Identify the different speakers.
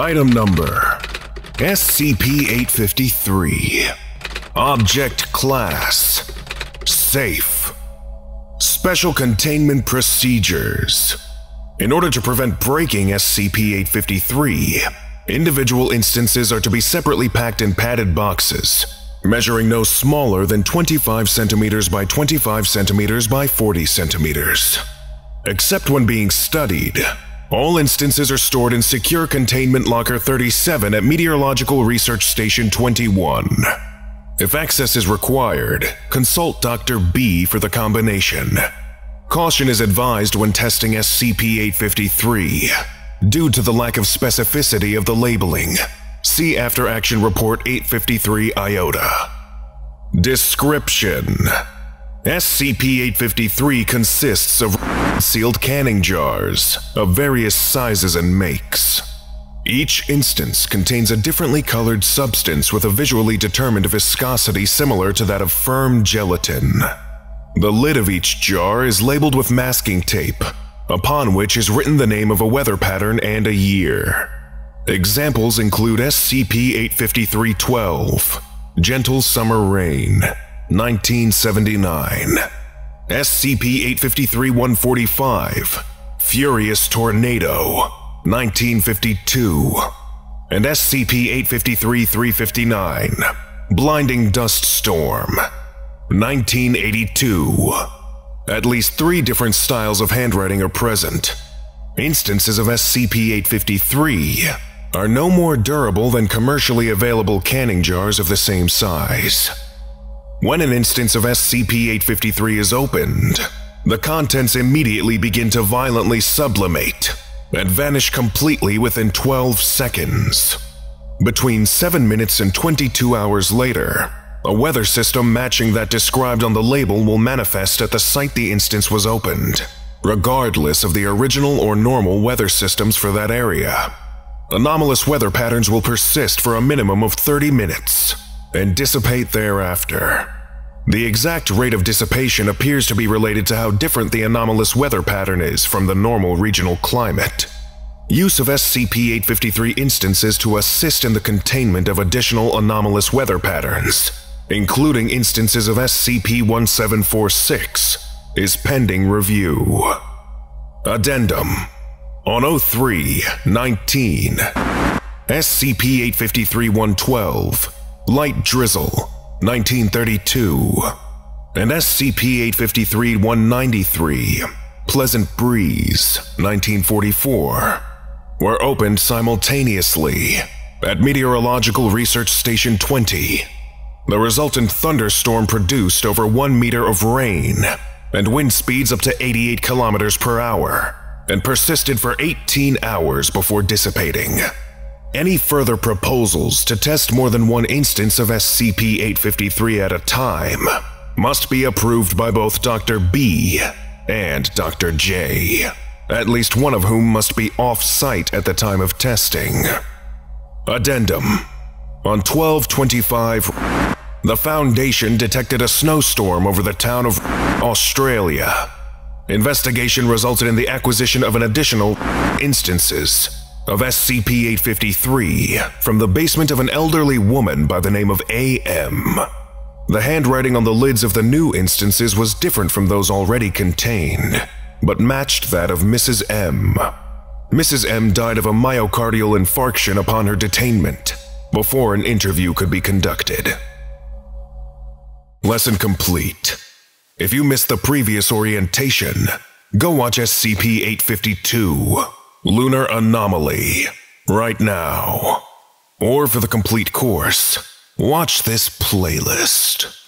Speaker 1: Item number SCP-853 Object Class Safe. Special Containment Procedures. In order to prevent breaking SCP-853, individual instances are to be separately packed in padded boxes, measuring no smaller than 25 centimeters by 25 centimeters by 40 centimeters. Except when being studied, all instances are stored in Secure Containment Locker 37 at Meteorological Research Station 21. If access is required, consult Dr. B for the combination. Caution is advised when testing SCP-853 due to the lack of specificity of the labeling. See After Action Report 853 IOTA. Description SCP-853 consists of sealed canning jars of various sizes and makes. Each instance contains a differently colored substance with a visually determined viscosity similar to that of firm gelatin. The lid of each jar is labeled with masking tape, upon which is written the name of a weather pattern and a year. Examples include SCP-853-12, Gentle Summer Rain, 1979, SCP-853-145, Furious Tornado, 1952, and SCP-853-359, Blinding Dust Storm, 1982. At least three different styles of handwriting are present. Instances of SCP-853 are no more durable than commercially available canning jars of the same size. When an instance of SCP-853 is opened, the contents immediately begin to violently sublimate and vanish completely within 12 seconds. Between 7 minutes and 22 hours later, a weather system matching that described on the label will manifest at the site the instance was opened, regardless of the original or normal weather systems for that area. Anomalous weather patterns will persist for a minimum of 30 minutes and dissipate thereafter. The exact rate of dissipation appears to be related to how different the anomalous weather pattern is from the normal regional climate. Use of SCP-853 instances to assist in the containment of additional anomalous weather patterns, including instances of SCP-1746, is pending review. Addendum On 03-19, SCP-853-112, Light Drizzle, 1932, and SCP-853-193, Pleasant Breeze, 1944, were opened simultaneously at Meteorological Research Station 20. The resultant thunderstorm produced over 1 meter of rain and wind speeds up to 88 kilometers per hour and persisted for 18 hours before dissipating. Any further proposals to test more than one instance of SCP-853 at a time must be approved by both Dr. B and Dr. J, at least one of whom must be off-site at the time of testing. Addendum On 1225, the Foundation detected a snowstorm over the town of Australia. Investigation resulted in the acquisition of an additional instances of SCP-853 from the basement of an elderly woman by the name of A.M. The handwriting on the lids of the new instances was different from those already contained, but matched that of Mrs. M. Mrs. M died of a myocardial infarction upon her detainment, before an interview could be conducted. Lesson complete. If you missed the previous orientation, go watch SCP-852, Lunar Anomaly, right now. Or for the complete course, watch this playlist.